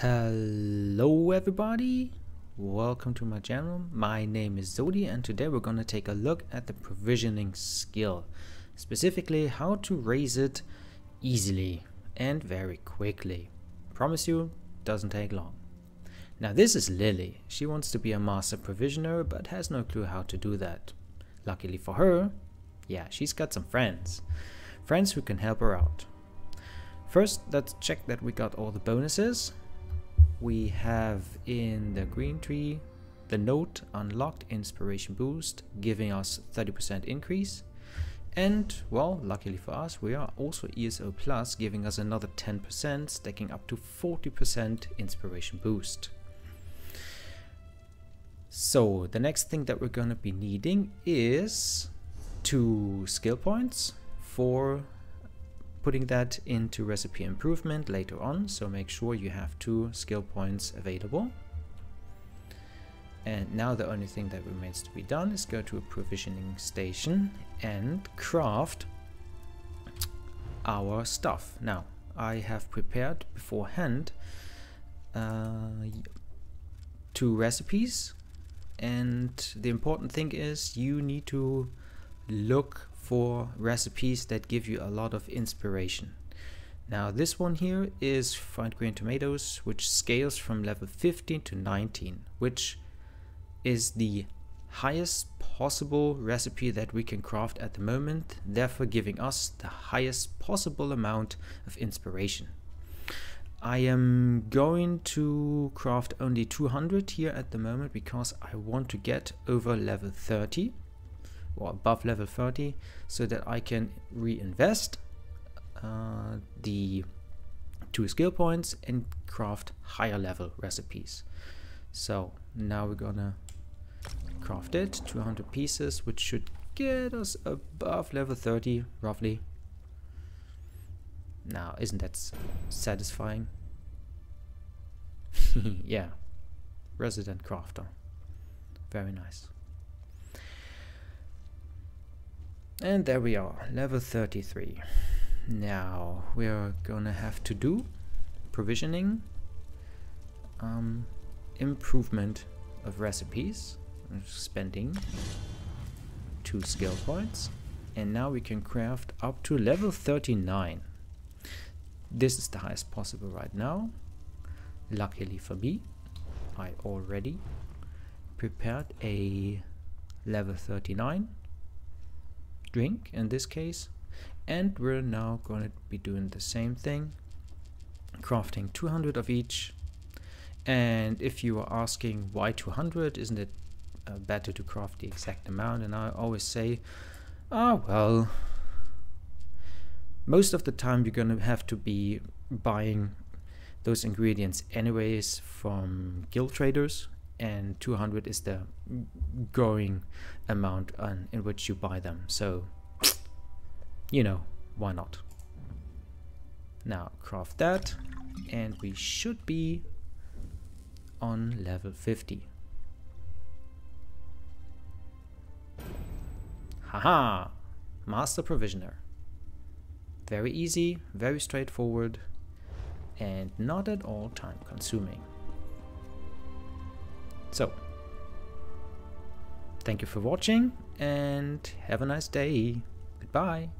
Hello everybody, welcome to my channel. My name is Zodi and today we're going to take a look at the provisioning skill. Specifically how to raise it easily and very quickly. Promise you, doesn't take long. Now this is Lily. She wants to be a master provisioner but has no clue how to do that. Luckily for her, yeah, she's got some friends. Friends who can help her out. First, let's check that we got all the bonuses we have in the green tree the note unlocked inspiration boost giving us 30% increase and well luckily for us we are also ESO plus giving us another 10% stacking up to 40% inspiration boost. So the next thing that we're going to be needing is two skill points for putting that into recipe improvement later on so make sure you have two skill points available. And now the only thing that remains to be done is go to a provisioning station and craft our stuff. Now I have prepared beforehand uh, two recipes and the important thing is you need to look for recipes that give you a lot of inspiration. Now this one here is fried green tomatoes which scales from level 15 to 19 which is the highest possible recipe that we can craft at the moment therefore giving us the highest possible amount of inspiration. I am going to craft only 200 here at the moment because I want to get over level 30 or above level 30 so that I can reinvest uh, the two skill points and craft higher level recipes. So now we're gonna craft it, 200 pieces, which should get us above level 30 roughly. Now, isn't that satisfying? yeah, resident crafter. Very nice. And there we are, level 33. Now we're gonna have to do provisioning, um, improvement of recipes, spending two skill points, and now we can craft up to level 39. This is the highest possible right now. Luckily for me, I already prepared a level 39 drink in this case. And we're now going to be doing the same thing crafting 200 of each. And if you are asking why 200 isn't it uh, better to craft the exact amount? And I always say ah well most of the time you're gonna have to be buying those ingredients anyways from guild traders and 200 is the going amount on, in which you buy them. So you know why not? Now craft that and we should be on level 50 haha! Master provisioner. Very easy very straightforward and not at all time consuming so, thank you for watching and have a nice day. Goodbye.